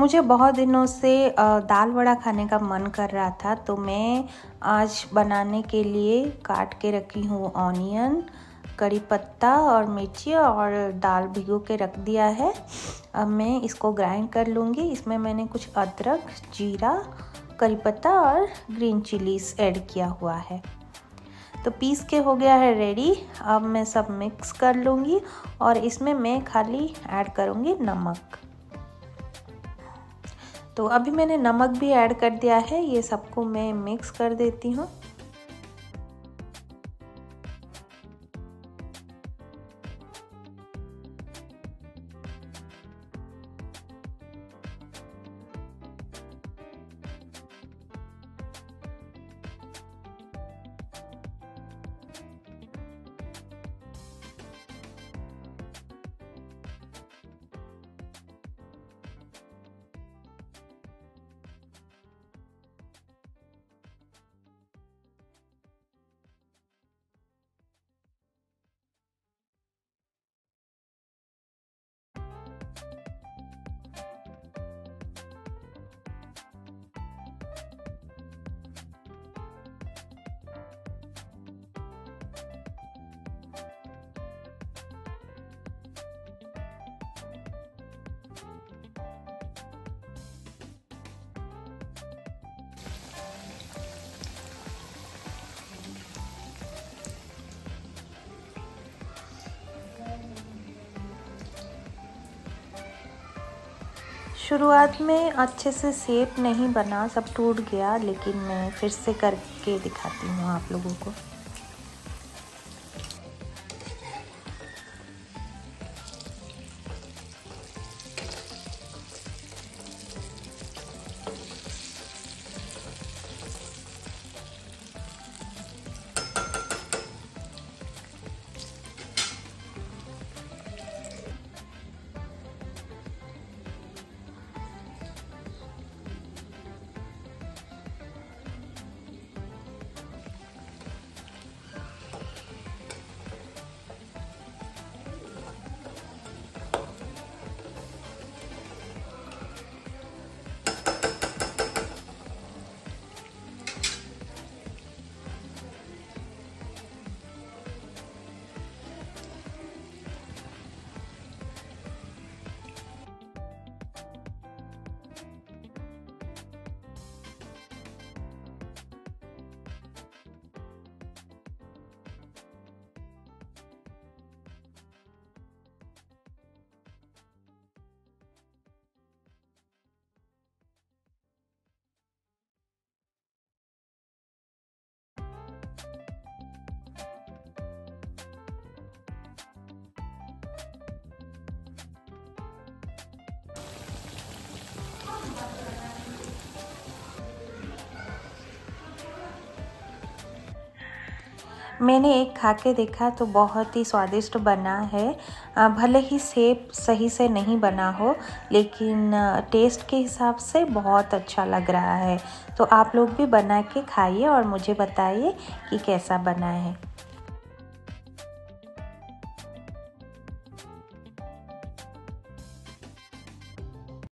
मुझे बहुत दिनों से दाल वड़ा खाने का मन कर रहा था तो मैं आज बनाने के लिए काट के रखी हूँ ऑनियन कड़ी पत्ता और मिर्ची और दाल भिगो के रख दिया है। अब मैं इसको ग्राइंड कर लूँगी। इसमें मैंने कुछ अदरक, जीरा, करी पत्ता और ग्रीन चिलीज ऐड किया हुआ है। तो पीस के हो गया है रेडी अब मैं सब मिक्स कर लूँगी और इसमें मैं खाली ऐड करूँगी नमक। तो अभी मैंने नमक भी ऐड कर दिया है। ये सबको मैं मिक्स कर देती हूँ। शुरुआत में अच्छे से सेप नहीं बना, सब टूट गया, लेकिन मैं फिर से करके दिखाती हूँ आप लोगों को। मैंने एक खा के देखा तो बहुत ही स्वादिष्ट बना है। भले ही सेब सही से नहीं बना हो, लेकिन टेस्ट के हिसाब से बहुत अच्छा लग रहा है। तो आप लोग भी बना के खाइए और मुझे बताइए कि कैसा बना है।